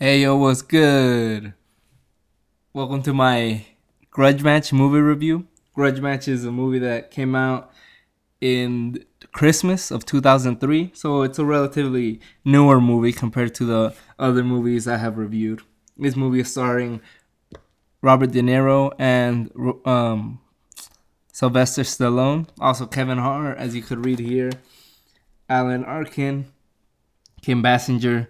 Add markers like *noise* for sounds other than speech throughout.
Hey yo, what's good? Welcome to my Grudge Match movie review. Grudge Match is a movie that came out in Christmas of 2003, so it's a relatively newer movie compared to the other movies I have reviewed. This movie is starring Robert De Niro and um, Sylvester Stallone, also Kevin Hart, as you could read here, Alan Arkin, Kim Basinger,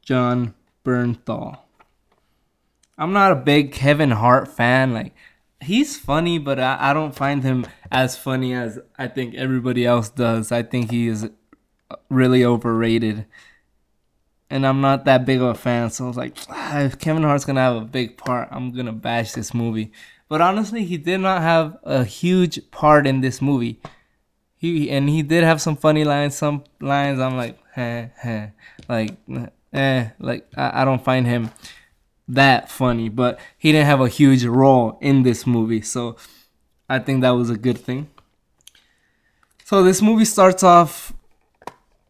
Jon Bernthal. I'm not a big Kevin Hart fan. Like, he's funny, but I, I don't find him as funny as I think everybody else does. I think he is really overrated. And I'm not that big of a fan, so I was like, ah, if Kevin Hart's gonna have a big part, I'm gonna bash this movie. But honestly, he did not have a huge part in this movie. He and he did have some funny lines. Some lines I'm like, like eh, like I, I don't find him that funny, but he didn't have a huge role in this movie, so I think that was a good thing. So this movie starts off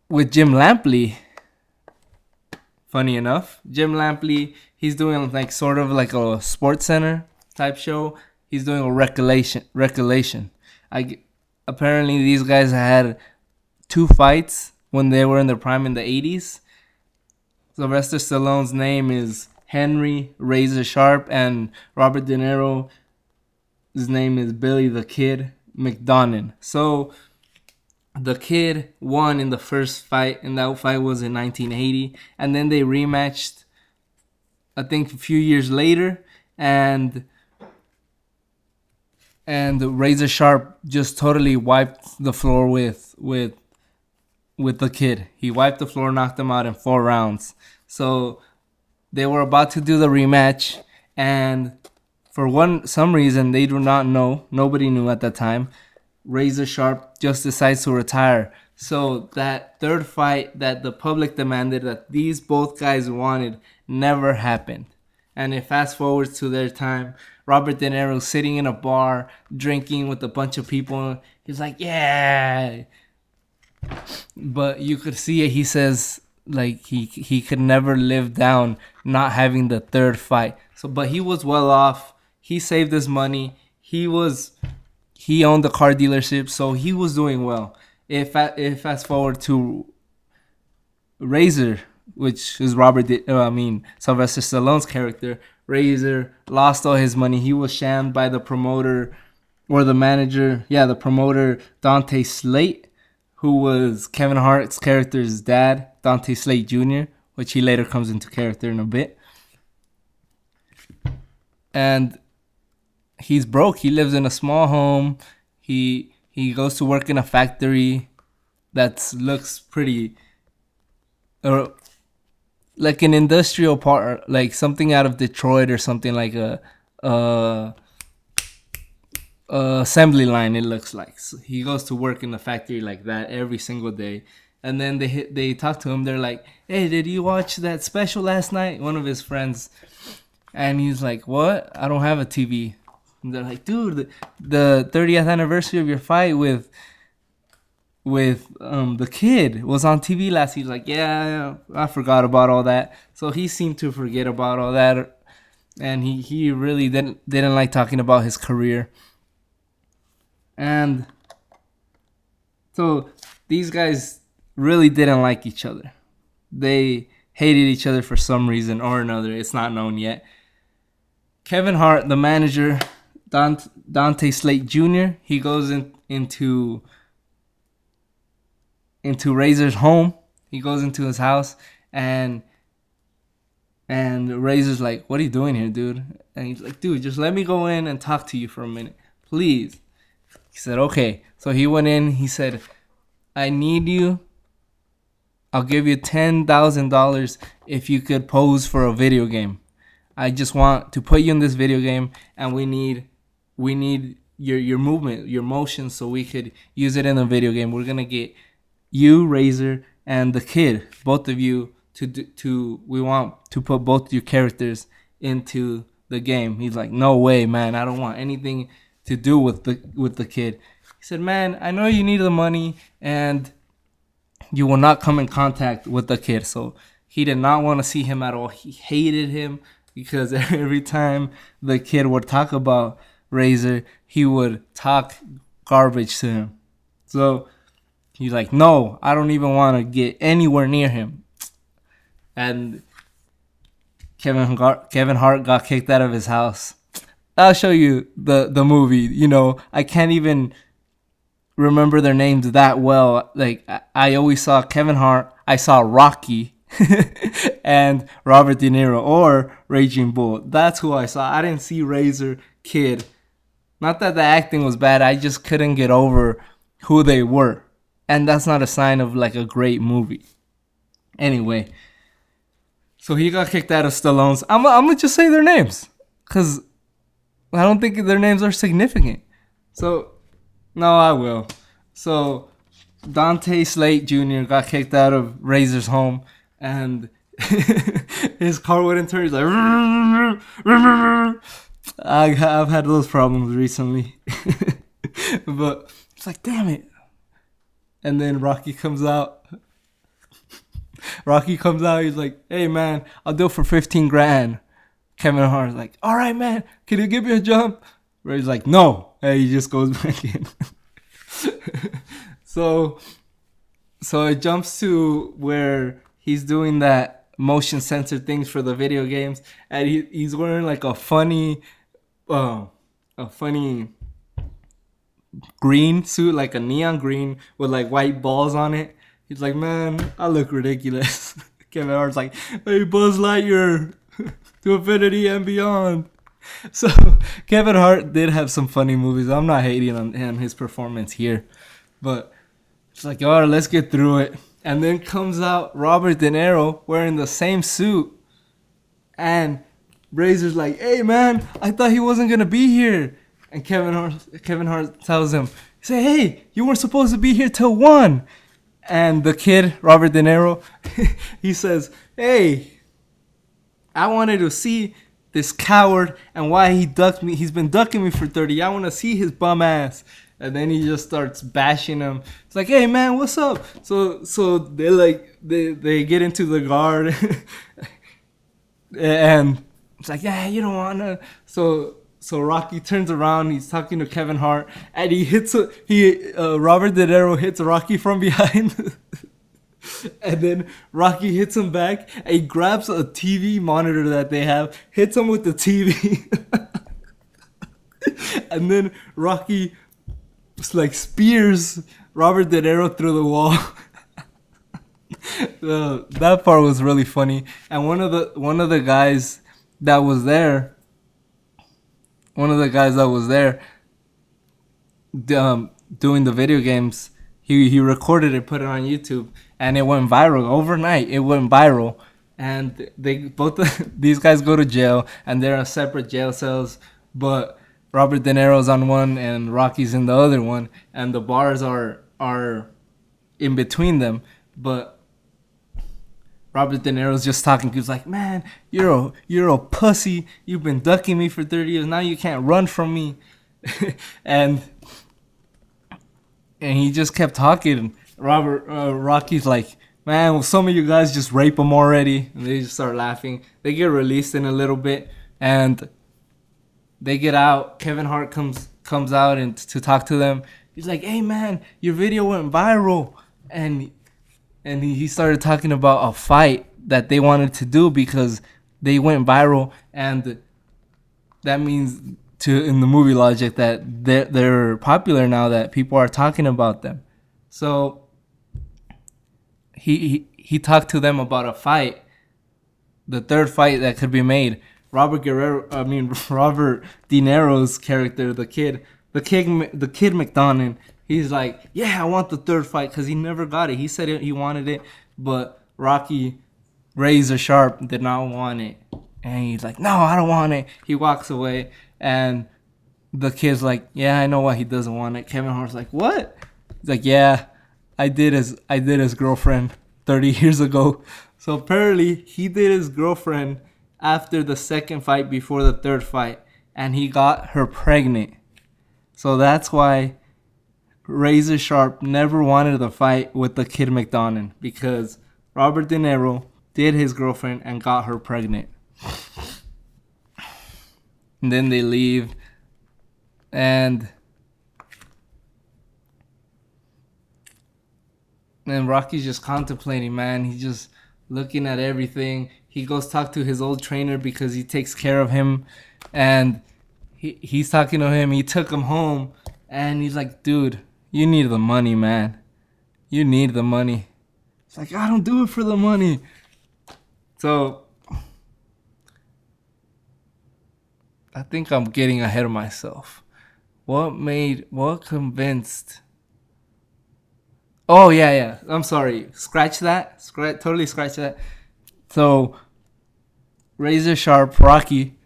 with Jim Lampley. Funny enough, Jim Lampley, he's doing like sort of like a sports center type show. He's doing a recollection recollection. I apparently these guys had two fights when they were in their prime in the 80s Sylvester Stallone's name is Henry Razor Sharp, and Robert De Niro, his name is Billy the Kid McDonough. So the kid won in the first fight, and that fight was in 1980, and then they rematched, I think, a few years later, and and Razor Sharp just totally wiped the floor with with with the kid. He wiped the floor, knocked him out in four rounds. So they were about to do the rematch, and for one some reason they do not know, nobody knew at that time. Razor Sharp just decides to retire. So that third fight that the public demanded that these both guys wanted never happened. And it fast forwards to their time. Robert De Niro sitting in a bar drinking with a bunch of people. He's like, "Yeah, but you could see it. He says like he he could never live down not having the third fight. So, but he was well off. He saved his money. He was he owned the car dealership, so he was doing well. If if fast forward to Razor, which is Robert, uh, I mean Sylvester Stallone's character, Razor lost all his money. He was shammed by the promoter or the manager. Yeah, the promoter Dante Slate who was Kevin Hart's character's dad, Dante Slate Jr., which he later comes into character in a bit. And he's broke. He lives in a small home. He he goes to work in a factory that looks pretty or like an industrial part like something out of Detroit or something like a uh uh, assembly line. It looks like so he goes to work in the factory like that every single day. And then they they talk to him. They're like, "Hey, did you watch that special last night?" One of his friends, and he's like, "What? I don't have a TV." And they're like, "Dude, the, the 30th anniversary of your fight with." with um the kid was on TV last. He's like, yeah, I forgot about all that. So he seemed to forget about all that, and he he really didn't didn't like talking about his career. And so these guys really didn't like each other. They hated each other for some reason or another. It's not known yet. Kevin Hart, the manager, Dante Slate Jr., he goes in, into into Razor's home. He goes into his house and and Razor's like, "What are you doing here, dude?" And he's like, "Dude, just let me go in and talk to you for a minute, please." He said, okay. So he went in. He said, I need you. I'll give you $10,000 if you could pose for a video game. I just want to put you in this video game and we need we need your your movement, your motion so we could use it in a video game. We're going to get you, Razor, and the kid, both of you to to we want to put both your characters into the game. He's like, "No way, man. I don't want anything to do with the with the kid. He said, "Man, I know you need the money and you will not come in contact with the kid." So He did not want to see him at all. He hated him because *laughs* every time the kid would talk about Razor, he would talk garbage to him. So he's like, no, I don't even want to get anywhere near him. And Kevin Gar- Kevin Hart got kicked out of his house. I'll show you the the movie. You know, I can't even remember their names that well. Like I, always saw Kevin Hart, I saw Rocky, *laughs* and Robert De Niro or Raging Bull. That's who I saw. I didn't see Razor Kid. Not that the acting was bad. I just couldn't get over who they were, and that's not a sign of like a great movie. Anyway, so he got kicked out of Stallone's. I'm I'm gonna just say their names, cause I don't think their names are significant. So no, I will. So Dante Slate Jr. got kicked out of Razor's home, and *laughs* his car wouldn't turn. He's like, *laughs* I've had those problems recently, *laughs* but it's like, damn it. And then Rocky comes out. Rocky comes out. He's like, "Hey man, I'll do it for fifteen grand." Kevin Hart's like, "All right, man, can you give me a jump?" Ray's like, "No," and he just goes *laughs* back in. *laughs* so, so it jumps to where he's doing that motion sensor things for the video games, and he, he's wearing like a funny, um, a funny green suit, like a neon green with like white balls on it. He's like, man, I look ridiculous. *laughs* Kevin Hart's like, hey, Buzz Lightyear, to infinity and beyond. *laughs* So Kevin Hart did have some funny movies. I'm not hating on him his performance here, but it's like, all right, let's get through it. And then comes out Robert De Niro wearing the same suit, and Razor's like, "Hey man, I thought he wasn't gonna be here." And Kevin Hart, Kevin Hart tells him, say, "Hey, you weren't supposed to be here till one." And the kid, Robert De Niro, *laughs* he says, "Hey, I wanted to see this coward and why he ducked me. He's been ducking me for 30. I want to see his bum ass." And then he just starts bashing him. It's like, "Hey man, what's up?" So so they like they they get into the guard, *laughs* and it's like, "Yeah, you don't wanna." So so Rocky turns around. He's talking to Kevin Hart, and he hits a, he uh, Robert De Niro hits Rocky from *laughs* behind. *laughs* and then Rocky hits him back. And he grabs a TV monitor that they have, hits him with the TV, *laughs* and then Rocky like spears Robert De Niro through the wall. *laughs* uh, that part was really funny, and one of the one of the guys that was there, one of the guys that was there, um, doing the video games, he he recorded it, put it on YouTube, and it went viral overnight. It went viral, and they both *laughs* these guys go to jail, and they're in separate jail cells, but Robert De Niro's on one and Rocky's in the other one, and the bars are are in between them. But Robert De Niro's just talking. He's like, "Man, you're a you're a pussy. You've been ducking me for 30 years. Now you can't run from me." *laughs* and and he just kept talking. Robert uh, Rocky's like, "Man, well, some of you guys just rape him already." And they just start laughing. They get released in a little bit, and they get out. Kevin Hart comes comes out and to talk to them. He's like, "Hey man, your video went viral," and and he, he started talking about a fight that they wanted to do because they went viral, and that means to in the movie logic that they're they're popular now that people are talking about them. So he he, talked to them about a fight, the third fight that could be made Robert Guerrero, I mean *laughs* Robert De Niro's character, the kid, the kid, the kid McDonald. He's like, yeah, I want the third fight because he never got it. He said he wanted it, but Rocky, Razor Sharp, did not want it, and he's like, no, I don't want it. He walks away, and the kid's like, yeah, I know why he doesn't want it. Kevin Hart's like, what? He's like, yeah, I did his, I did his girlfriend 30 *laughs* years ago. So apparently he did his girlfriend after the second fight before the third fight and he got her pregnant. So that's why Razor Sharp never wanted the fight with the kid McDonald because Robert De Niro did his girlfriend and got her pregnant. And then they leave and and Rocky's just contemplating, man. He's just looking at everything. He goes talk to his old trainer because he takes care of him and he he's talking to him. He took him home and he's like, "Dude, you need the money, man. You need the money." It's like, "I don't do it for the money." So I think I'm getting ahead of myself. What made what convinced Oh yeah, yeah. I'm sorry. Scratch that. Scratch totally scratch that. So Razor Sharp Rocky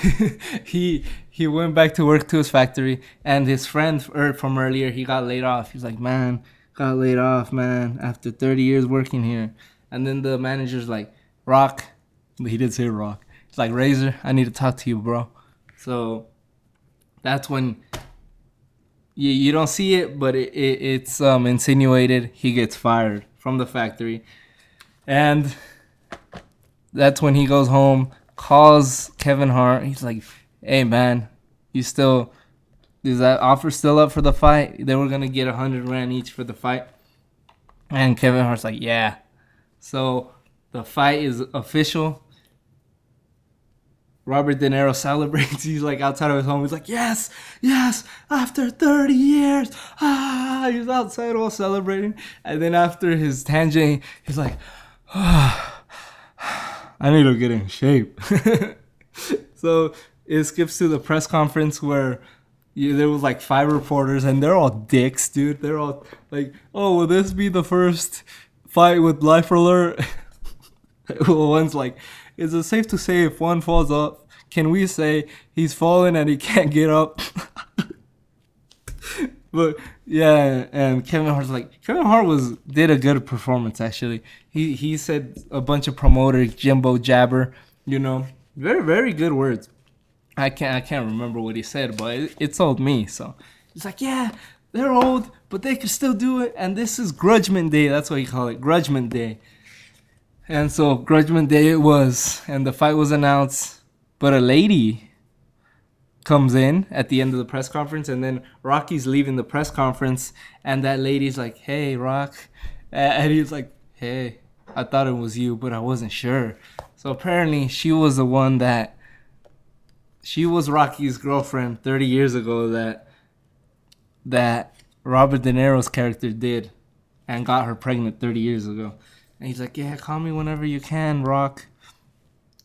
*laughs* he he went back to work to his factory and his friend er, from earlier he got laid off. He's like, "Man, got laid off, man, after 30 years working here." And then the manager's like, "Rock." He did say Rock. He's like, "Razor, I need to talk to you, bro." So that's when you, you don't see it, but it, it, it's um, insinuated he gets fired from the factory. And that's when he goes home, calls Kevin Hart. He's like, hey, man, you still, is that offer still up for the fight? They were going to get a 100 rand each for the fight. And Kevin Hart's like, yeah. So the fight is official. Robert De Niro *laughs* celebrates. He's like outside of his home. He's like, yes, yes, after 30 years. Ah, he's outside all celebrating. And then after his tangent, he's like, ah, I need to get in shape. *laughs* so it skips to the press conference where yeah, there was like five reporters and they're all dicks, dude. They're all like, oh, will this be the first fight with life alert? *laughs* *laughs* one's like, is it safe to say if one falls up, can we say he's fallen and he *laughs* can't get up? *laughs* but yeah, and Kevin Hart's like Kevin Hart was did a good performance actually. He he said a bunch of promoter Jimbo Jabber, you know, very very good words. I can't I can't remember what he said, but it, it told me. So he's like, yeah, they're old, but they can still do it. And this is Grudgment Day. That's what he call it, Grudgment Day. And so Grudgment Day it was, and the fight was announced. But a lady comes in at the end of the press conference, and then Rocky's leaving the press conference, and that lady's like, "Hey, Rock," and he's like, "Hey, I thought it was you, but I wasn't sure." So apparently, she was the one that she was Rocky's girlfriend 30 years ago that that Robert De Niro's character did and got her pregnant 30 years ago. And he's like, Yeah, call me whenever you can, Rock.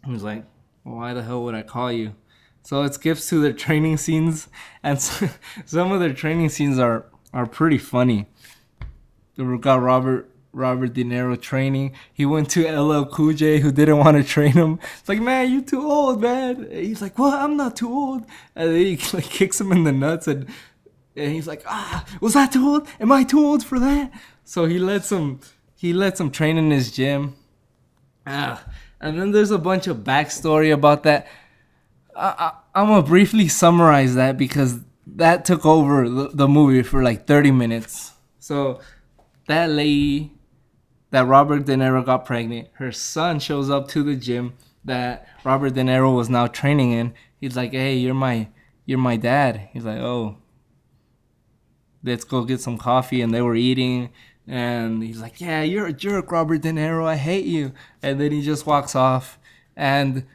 I was like, Why the hell would I call you? So it skips to their training scenes, and *laughs* some of their training scenes are are pretty funny. We got Robert Robert De Niro training. He went to LL Cool J, who didn't want to train him. It's like, man, you too old, man. He's like, well, I'm not too old. And he *laughs* like kicks him in the nuts, and and he's like, ah, was that too old? Am I too old for that? So he lets him he lets him train in his gym. Ah, and then there's a bunch of backstory about that. I, I, am gonna briefly summarize that because that took over the, the movie for like 30 minutes. So that lady that Robert De Niro got pregnant, her son shows up to the gym that Robert De Niro was now training in. He's like, "Hey, you're my you're my dad." He's like, "Oh, let's go get some coffee." And they were eating, and he's like, "Yeah, you're a jerk, Robert De Niro. I hate you." And then he just walks off. And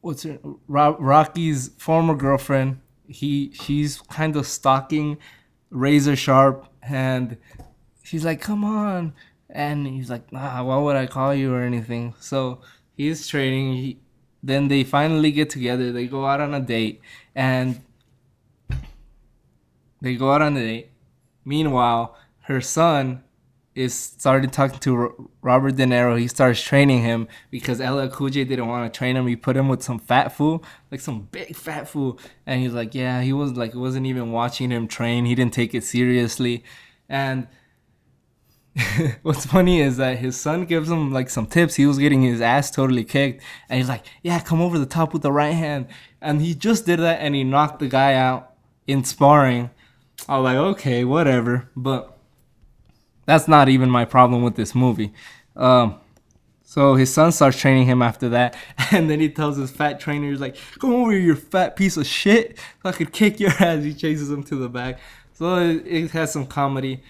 what's her Rocky's former girlfriend? He she's kind of stalking Razor Sharp, and she's like, "Come on," and he's like, "Nah, why would I call you or anything?" So he's training. He, then they finally get together. They go out on a date, and they go out on a date Meanwhile, her son is started talking to Robert De Niro. He starts training him because LL Cool J didn't want to train him. He put him with some fat fool, like some big fat fool, and he's like, yeah, he was like, he wasn't even watching him train. He didn't take it seriously, and. *laughs* what's funny is that his son gives him like some tips. He was getting his ass totally kicked, and he's like, "Yeah, come over the top with the right hand." And he just did that, and he knocked the guy out in sparring. I was like, okay, whatever. But that's not even my problem with this movie. Um, so his son starts training him after that, *laughs* and then he tells his fat trainer, he's like, "Come over here, you fat piece of shit! So I could kick your *laughs* ass." He chases him to the back. So it, it has some comedy.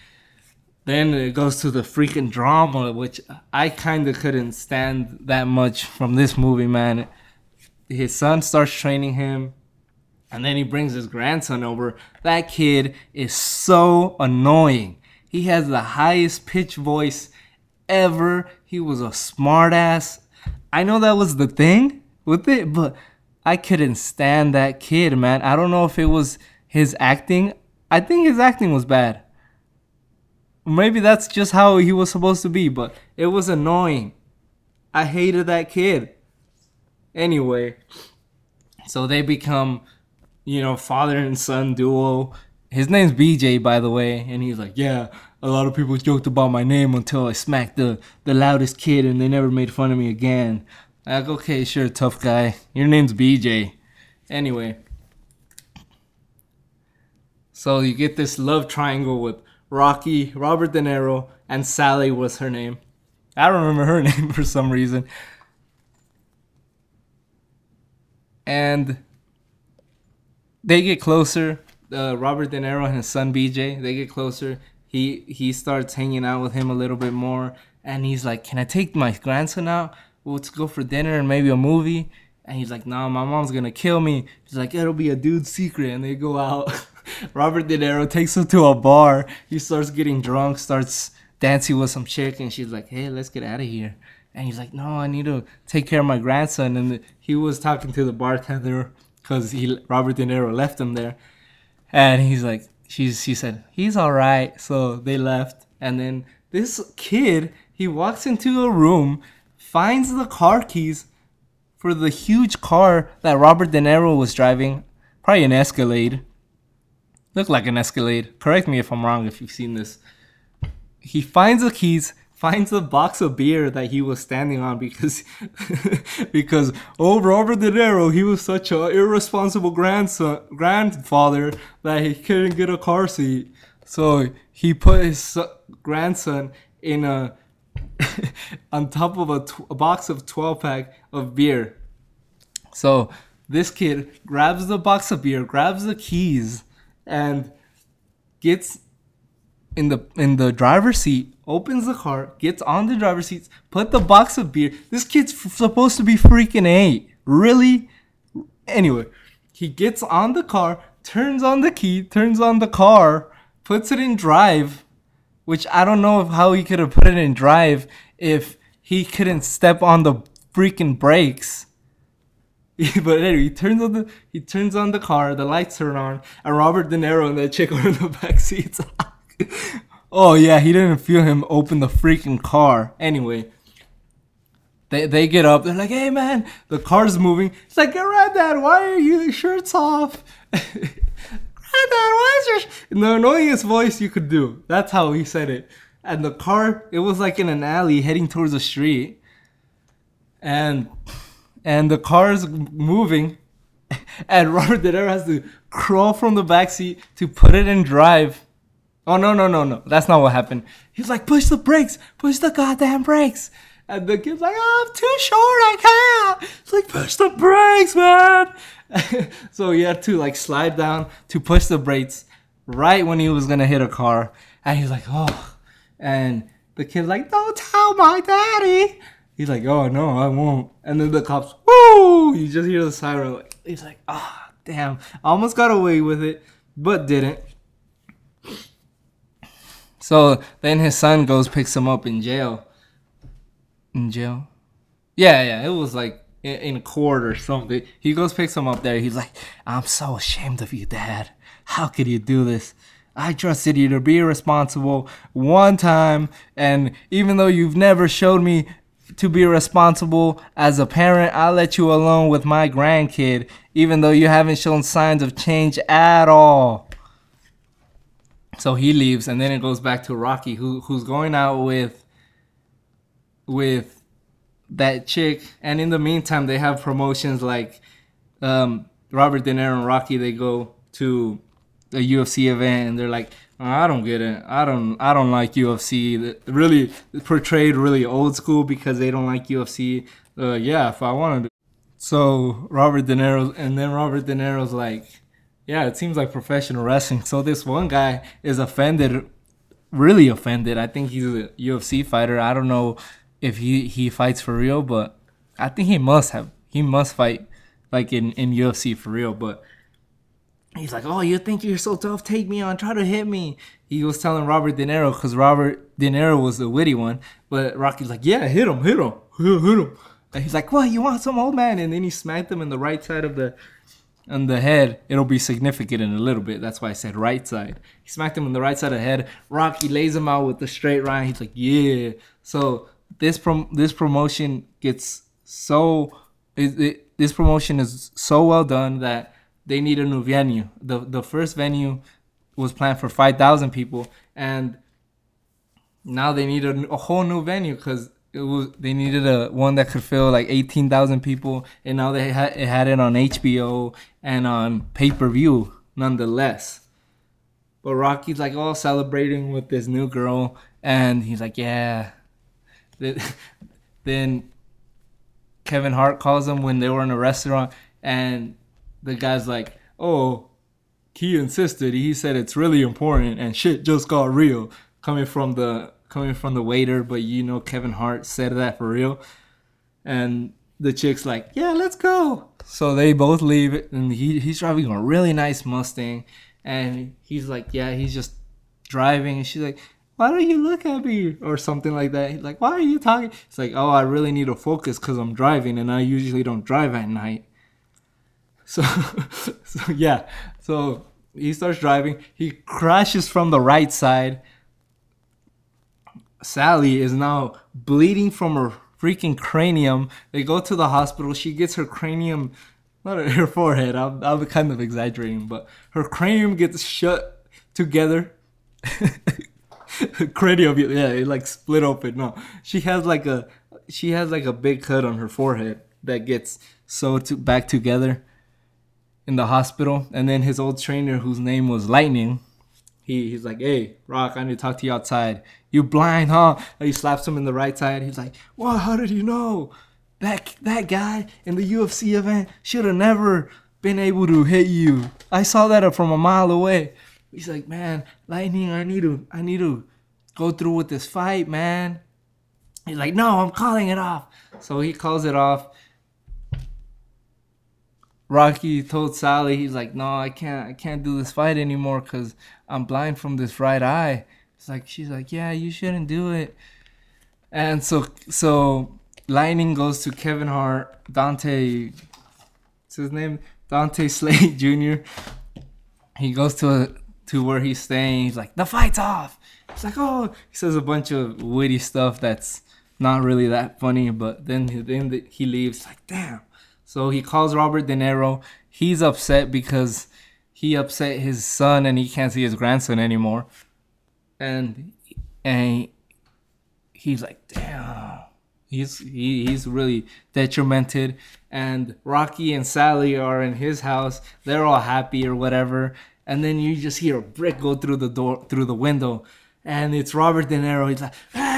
Then it goes to the freaking drama, which I kind of couldn't stand that much from this movie, man. His son starts training him, and then he brings his grandson over. That kid is so annoying. He has the highest pitch voice ever. He was a smartass. I know that was the thing with it, but I couldn't stand that kid, man. I don't know if it was his acting. I think his acting was bad. Maybe that's just how he was supposed to be, but it was annoying. I hated that kid. Anyway, so they become, you know, father and son duo. His name's BJ, by the way, and he's like, yeah, a lot of people joked about my name until I smacked the, the loudest kid and they never made fun of me again. Like, okay, sure, tough guy. Your name's BJ. Anyway. So you get this love triangle with Rocky, Robert De Niro, and Sally was her name. I don't remember her *laughs* name for some reason. And they get closer. Uh, Robert De Niro and his son BJ, they get closer. He he starts hanging out with him a little bit more, and he's like, "Can I take my grandson out? Let's go for dinner and maybe a movie." And he's like, "No, nah, my mom's gonna kill me." He's like, "It'll be a dude's secret," and they go out. *laughs* Robert De Niro takes him to a bar. He starts getting drunk, starts dancing with some chick, and she's like, "Hey, let's get out of here." And he's like, "No, I need to take care of my grandson." And he was talking to the bartender because he Robert De Niro left him there, and he's like, "She's," she said, "He's all right." So they left, and then this kid he walks into a room, finds the car keys for the huge car that Robert De Niro was driving, probably an Escalade Look like an Escalade. Correct me if I'm wrong if you've seen this. He finds the keys, finds the box of beer that he was standing on because *laughs* because oh Robert De Niro he was such a irresponsible grandson grandfather that he couldn't get a car seat. So he put his grandson in a *laughs* on top of a, a box of 12 pack of beer. So this kid grabs the box of beer, grabs the keys, and gets in the in the driver's seat, opens the car, gets on the driver's seat, put the box of beer. This kid's f- supposed to be freaking eight. Really? Anyway, he gets on the car, turns on the key, turns on the car, puts it in drive, which I don't know how he could have put it in drive if he couldn't step on the freaking brakes. *laughs* but anyway, he turns on the he turns on the car, the lights turn on, and Robert De Niro and that chick *laughs* are in the back seats. *laughs* oh yeah, he didn't feel him open the freaking car. Anyway, they they get up. They're like, "Hey man, the car's moving." It's like, "Granddad, why are you the shirts off?" *laughs* Granddad, why is your sh-? the annoyingest voice you could do? That's how he said it. And the car, it was like in an alley heading towards the street, and and the car is moving, *laughs* and Robert De Niro has to crawl from the back seat to put it in drive. Oh no no no no! That's not what happened. He's like, push the brakes, push the goddamn brakes. And the kid's like, oh, I'm too short, I can't. It's like, push the brakes, man. *laughs* so he had to like slide down to push the brakes right when he was gonna hit a car. And he's like, oh. And the kid's like, don't tell my daddy. He's like, oh no, I won't. And then the cops, woo! You just hear the siren. He's like, ah, oh, damn. I almost got away with it, but didn't. So then his son goes picks him up in jail. In jail? Yeah, yeah. It was like in, court or something. He goes picks him up there. He's like, I'm so ashamed of you, Dad. How could you do this? I trusted you to be responsible one time, and even though you've never showed me to be responsible as a parent. I'll let you alone with my grandkid, even though you haven't shown signs of change at all. So he leaves, and then it goes back to Rocky, who who's going out with with that chick, and in the meantime, they have promotions like um, Robert De Niro and Rocky. They go to a UFC event, and they're like, I don't get it. I don't. I don't like UFC. Really portrayed really old school because they don't like UFC. Uh, yeah, if I wanted to. So Robert De Niro, and then Robert De Niro's like, yeah, it seems like professional wrestling. So this one guy is offended, really offended. I think he's a UFC fighter. I don't know if he he fights for real, but I think he must have. He must fight like in in UFC for real, but he's like, "Oh, you think you're so tough? Take me on. Try to hit me." He was telling Robert De Niro because Robert De Niro was the witty one, but Rocky's like, "Yeah, hit him, hit him, hit, him." And he's like, "What? You want some old man?" And then he smacked him in the right side of the on the head. It'll be significant in a little bit. That's why I said right side. He smacked him on the right side of the head. Rocky lays him out with the straight right. He's like, "Yeah." So this prom this promotion gets so it, it, this promotion is so well done that they need a new venue. The the first venue was planned for 5,000 people and now they need a, a whole new venue it was they needed a one that could fill like 18,000 people and now they had it had it on HBO and on pay-per-view nonetheless. But Rocky's like all celebrating with this new girl and he's like, "Yeah." *laughs* then Kevin Hart calls him when they were in a restaurant and the guy's like, "Oh, he insisted. He said it's really important, and shit just got real." Coming from the coming from the waiter, but you know Kevin Hart said that for real, and the chick's like, "Yeah, let's go." So they both leave, and he he's driving a really nice Mustang, and he's like, "Yeah, he's just driving," and she's like. Why don't you look at me or something like that? He's like, why are you talking? It's like, oh, I really need to focus because I'm driving and I usually don't drive at night. *laughs* So, so yeah. So he starts driving. He crashes from the right side. Sally is now bleeding from her freaking cranium. They go to the hospital. She gets her cranium, not *laughs* her forehead. I'm, I'm kind of exaggerating, but her cranium gets shut together. *laughs* cranium, yeah, it like split open. No, she has like a she has like a big cut on her forehead that gets sewed to, back together in the hospital, and then his old trainer, whose name was Lightning, he he's like, "Hey, Rock, I need to talk to you outside. You blind, huh?" And he slaps him in the right side. He's like, "What? How did you know? That that guy in the UFC event should have never been able to hit you. I saw that from a mile away." He's like, "Man, Lightning, I need to I need to go through with this fight, man." He's like, "No, I'm calling it off." So he calls it off Rocky told Sally, he's like, no, I can't, I can't do this fight anymore because I'm blind from this right eye. It's like she's like, yeah, you shouldn't do it. And so, so Lightning goes to Kevin Hart, Dante, what's his name? Dante *laughs* Slate Jr. He goes to a, to where he's staying. He's like, the fight's off. He's like, oh, he says a bunch of witty stuff that's not really that funny, but then then he leaves. Like, damn so he calls Robert De Niro. He's upset because he upset his son and he can't see his grandson anymore. And and he's like, damn. He's he, he's really detrimented. And Rocky and Sally are in his house. They're all happy or whatever. And then you just hear a brick go through the door through the window and it's Robert De Niro. He's like, "Hey,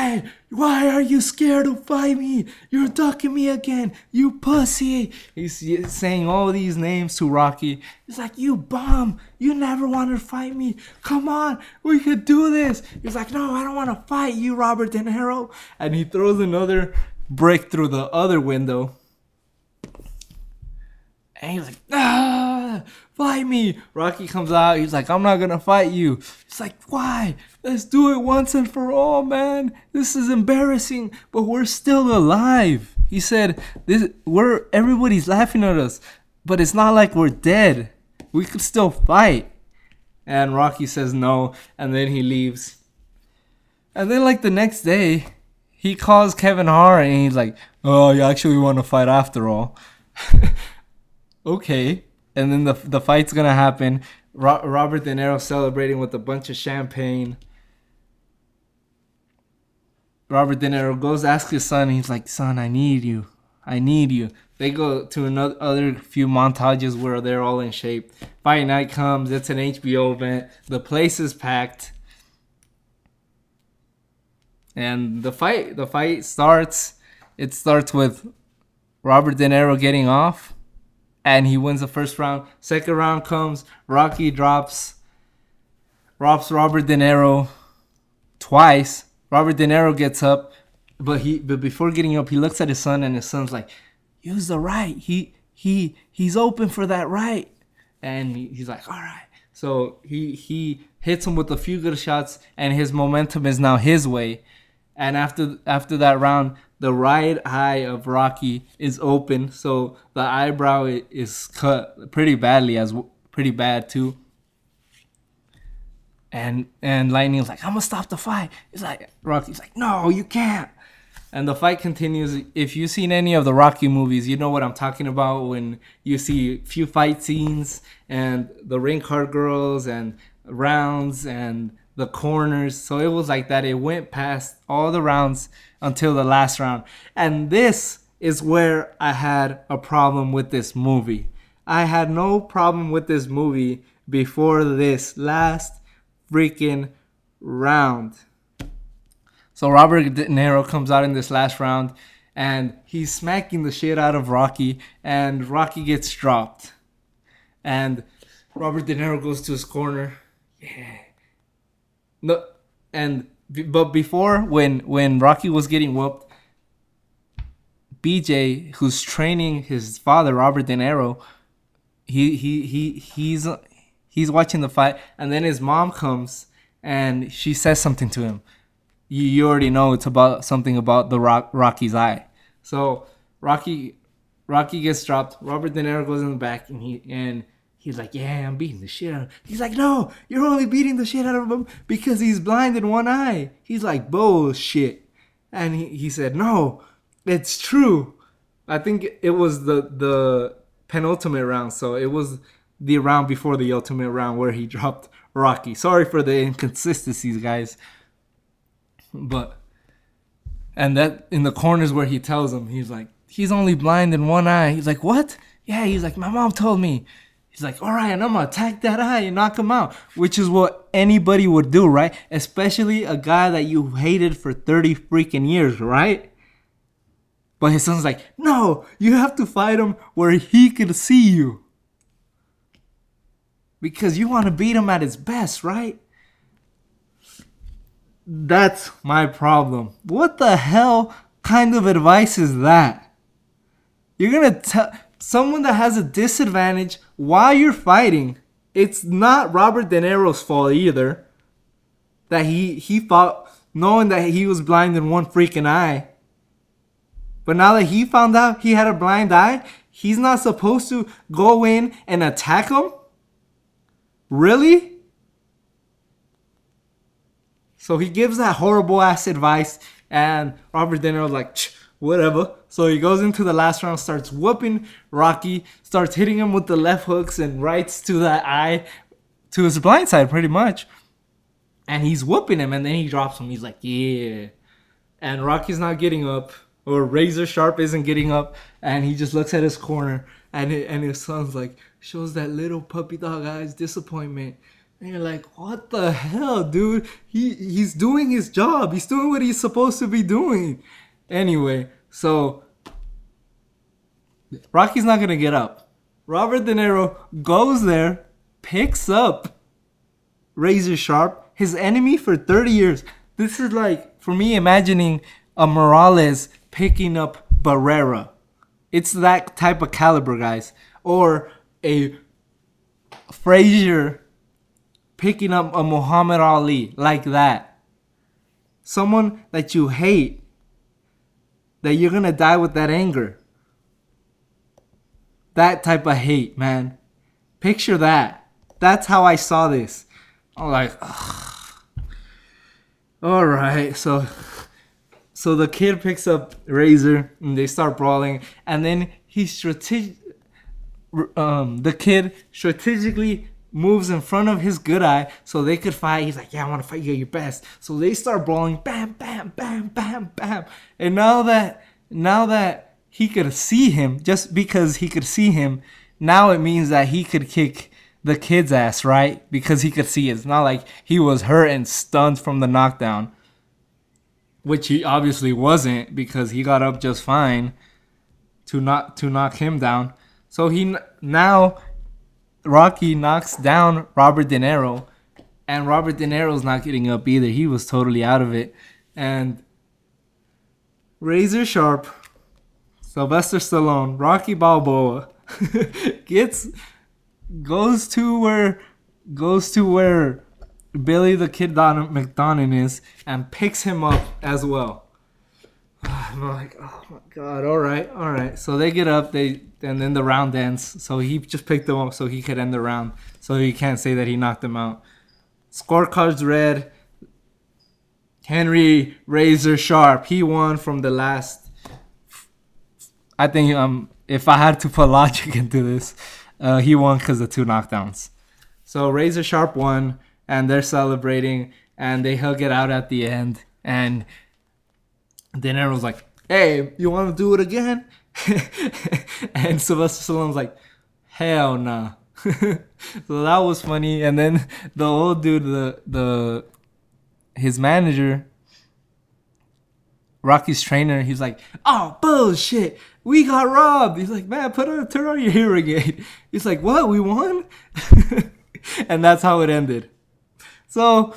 why are you scared to fight me? You're ducking me again, you pussy." He's saying all these names to Rocky. He's like, "You bum! You never wanted to fight me. Come on, we could do this." He's like, "No, I don't want to fight you, Robert De Niro." And he throws another brick through the other window. And he's like, "Ah!" Fight me. Rocky comes out. He's like, I'm not gonna fight you. He's like, why? Let's do it once and for all, man. This is embarrassing, but we're still alive. He said, this we're everybody's laughing at us, but it's not like we're dead. We could still fight. And Rocky says no, and then he leaves. And then like the next day, he calls Kevin Hart and he's like, Oh, you actually want to fight after all. *laughs* okay and then the the fight's gonna happen. Ro- Robert De Niro celebrating with a bunch of champagne. Robert De Niro goes ask his son. He's like, "Son, I need you. I need you." they go to another other few montages where they're all in shape. Fight night comes. It's an HBO event. The place is packed, and the fight the fight starts. It starts with Robert De Niro getting off, and he wins the first round. Second round comes. Rocky drops drops Robert De Niro twice. Robert De Niro gets up, but he but before getting up, he looks at his son, and his son's like use the right. He he he's open for that right, and he's like, all right. So he he hits him with a few good shots, and his momentum is now his way. And after after that round, the right eye of Rocky is open, so the eyebrow is cut pretty badly, as pretty bad too. And and Lightning's like, I'm gonna stop the fight. He's like, Rocky's like, no, you can't and the fight continues. If you've seen any of the Rocky movies, you know what I'm talking about when you see few fight scenes and the ring card girls and rounds and the corners. So it was like that. It went past all the rounds until the last round. And this is where I had a problem with this movie. I had no problem with this movie before this last freaking round. So Robert De Niro comes out in this last round and he's smacking the shit out of Rocky and Rocky gets dropped. And Robert De Niro goes to his corner. Yeah. No and but before when when Rocky was getting whooped BJ who's training his father Robert De Niro he he he he's he's watching the fight and then his mom comes and she says something to him you, you already know it's about something about the rock, Rocky's eye. So Rocky Rocky gets dropped. Robert De Niro goes in the back and he and he's like, "Yeah, I'm beating the shit out of." Him. He's like, "No, you're only beating the shit out of him because he's blind in one eye." He's like, "Bullshit," and he, he said, "No, it's true." I think it was the the penultimate round, so it was the round before the ultimate round where he *laughs* dropped Rocky. Sorry for the inconsistencies, guys. But and that in the corners where he tells him, he's like, he's only blind in one eye. He's like, what? Yeah, he's like, my mom told me. He's like, all right, and I'm gonna attack that eye and knock him out, which is what anybody would do, right? Especially a guy that you hated for 30 freaking years, right? But his son's like, no, you have to fight him where he can see you. Because you want to beat him at his best, right? That's my problem. What the hell kind of advice is that? You're gonna tell someone that has a disadvantage while you're fighting. It's not Robert De Niro's fault either. That he he fought knowing that he was blind in one freaking eye. But now that he found out he had a blind eye, he's not supposed to go in and attack him? Really? So he gives that horrible ass advice, and Robert De Niro like, whatever. So he goes into the last round, starts whooping Rocky, starts hitting him with the left hooks and rights to that eye, to his blind side, pretty much. And he's whooping him, and then he drops him. He's like, yeah. And Rocky's not getting up, or Razor Sharp isn't getting up, and he just looks at his corner, and it, and his son's like, shows that little puppy dog eyes disappointment. And you're like, what the hell, dude? He he's doing his job. He's doing what he's supposed to be doing. Anyway, so Rocky's not gonna get up. Robert De Niro goes there, picks up Razor Sharp, his enemy for 30 years. This is like for me imagining a Morales picking up Barrera. It's that type of caliber, guys. Or a Frazier picking up a Muhammad Ali like that. Someone that you hate, that you're gonna die with that anger. That type of hate, man. Picture that. That's how I saw this. I'm like, all right. So, so the kid picks up Razor and they start brawling, and then he strategic. Um, the kid strategically moves in front of his good eye so they could fight. He's like, Yeah, I want to fight you at your best. So they start brawling, bam, bam, bam, bam, bam. And now that now that he could see him just because he could see him. Now it means that he could kick the kid's ass, right? Because he could see it. It's not like he was hurt and stunned from the knockdown, which he obviously wasn't because he got up just fine to not to knock him down. So he now Rocky knocks down Robert De Niro, and Robert De Niro's not getting up either. He was totally out of it, and Razor Sharp, Sylvester Stallone, Rocky Balboa *laughs* gets goes to where goes to where Billy the Kid Don McDonough is and picks him up as well. *sighs* I'm like, oh my god, all right, all right. So they get up, they and then the round ends. So he just picked them up so he could end the round. So he can't say that he knocked them out. Scorecards read. Henry Razor Sharp. He won from the last. I think um if I had to put *laughs* logic into this, uh, he won because of two knockdowns. So Razor Sharp won, and they're celebrating, and they hug it out at the end, and then everyone's like, "Hey, you want to do it again?" *laughs* and Sylvester Stallone's like, "Hell nah." *laughs* so that was funny, and then the old dude, the the his manager, Rocky's trainer, he's like, "Oh bullshit, we got robbed." He's like, "Man, put on turn on your hearing *laughs* aid." He's like, "What? We won?" and that's how it ended. So,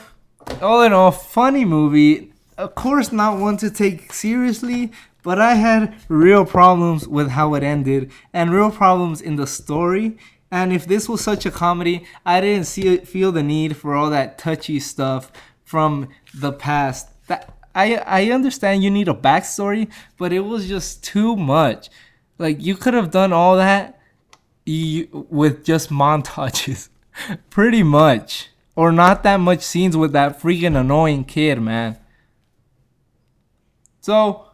all in all, funny movie. Of course, not one to take seriously, but I had real problems with how it ended and real problems in the story. And if this was such a comedy, I didn't see feel the need for all that touchy stuff from the past. That I I understand you need a backstory, but it was just too much. Like you could have done all that with just montages, *laughs* pretty much, or not that much scenes with that freaking annoying kid, man. So,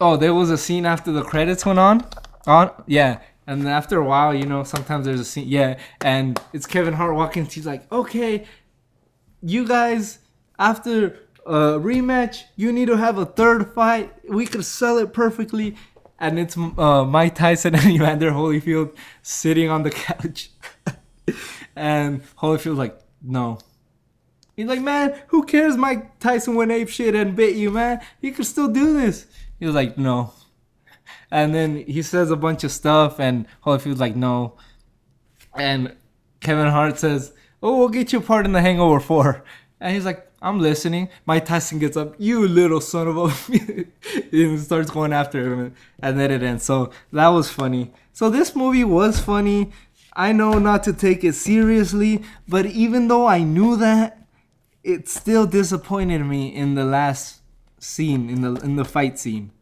oh, there was a scene after the credits went on. On, yeah, and then after a while, you know, sometimes there's a scene, yeah, and it's Kevin Hart walking. He's like, okay, you guys, after a rematch, you need to have a third fight. We could sell it perfectly. And it's uh, Mike Tyson *laughs* and Evander Holyfield sitting on the couch. *laughs* and Holyfield's like, no. He's like, man, who cares? Mike Tyson went ape shit and bit you, man. You could still do this. He was like, no. And then he says a bunch of stuff, and Holyfield's like, no. And Kevin Hart says, oh, we'll get you a part in the Hangover 4. And he's like, I'm listening. Mike Tyson gets up, you little son of a. *laughs* and starts going after him. And then it ends. So that was funny. So this movie was funny. I know not to take it seriously, but even though I knew that, it still disappointed me in the last scene, in the in the fight scene.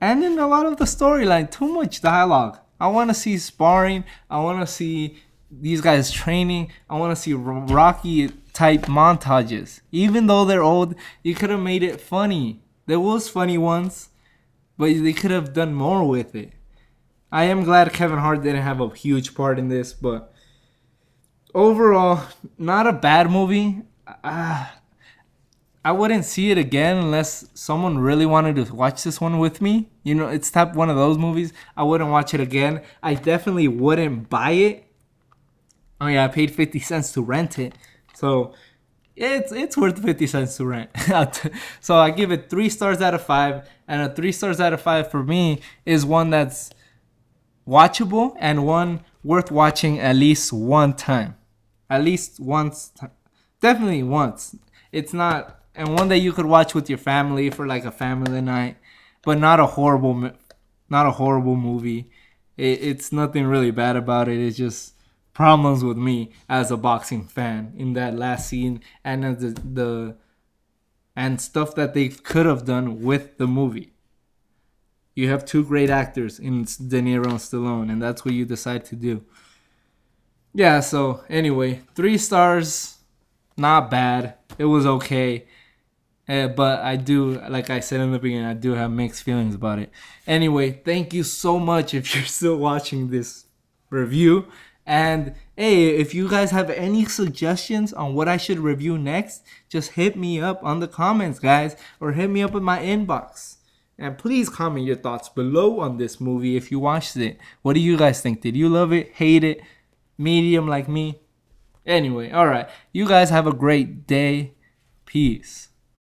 And in a lot of the storyline, too much dialogue. I want to see sparring. I want to see these guys training. I want to see Rocky type montages. Even though they're old, you could have made it funny. There was funny ones, but they could have done more with it. I am glad Kevin Hart didn't have a huge part in this, but overall, not a bad movie. Uh, I wouldn't see it again unless someone really wanted to watch this one with me. You know, it's type one of those movies. I wouldn't watch it again. I definitely wouldn't buy it Oh yeah, I paid fifty cents to rent it, so it's it's worth fifty cents to rent. *laughs* so I give it three stars out of five, and a three stars out of five for me is one that's watchable and one worth watching at least one time, at least once, definitely once. It's not and one that you could watch with your family for like a family night, but not a horrible, not a horrible movie. It, it's nothing really bad about it. It's just problems with me as a boxing fan in that last scene and the, the and stuff that they could have done with the movie. You have two great actors in De Niro and Stallone, and that's what you decide to do. Yeah, so anyway, three stars, not bad. It was okay. Uh, but I do, like I said in the beginning, I do have mixed feelings about it. Anyway, thank you so much if *laughs* you're still watching this review. And hey, if you guys have any suggestions on what I should review next, just hit me up on the comments, guys, or hit me up in my inbox. And please comment your thoughts below on this movie if you watched it. What do you guys think? Did you love it? Hate it? Medium like me? Anyway, alright. You guys have a great day. Peace.